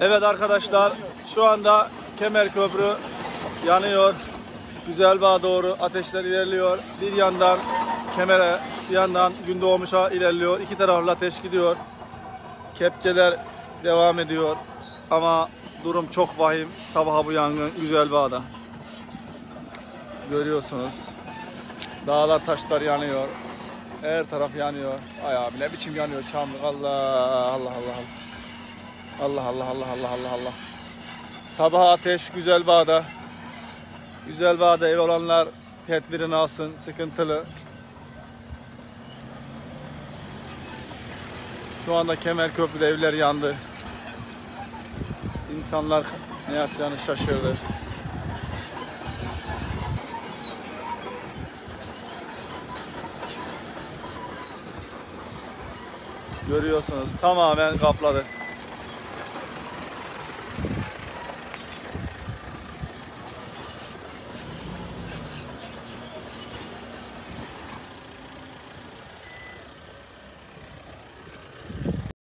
Evet arkadaşlar şu anda Kemer Köprü yanıyor. Güzelbağ'a doğru ateşler ilerliyor. Bir yandan Kemer'e bir yandan Gündoğmuş'a ilerliyor. İki taraflı ateş gidiyor. Kepçeler devam ediyor. Ama durum çok vahim. Sabaha bu yangın Güzelbağ'da. Görüyorsunuz. Dağlar taşlar yanıyor. Her taraf yanıyor. Ay abi ne biçim yanıyor çamlık. Allah Allah Allah Allah. Allah Allah Allah Allah Allah Allah. Sabah ateş güzel bağda. Güzel bağda ev olanlar tedbirini alsın. Sıkıntılı. Şu anda Kemer Köprü'de evler yandı. İnsanlar ne yapacağını şaşırdı. Görüyorsunuz tamamen kapladı.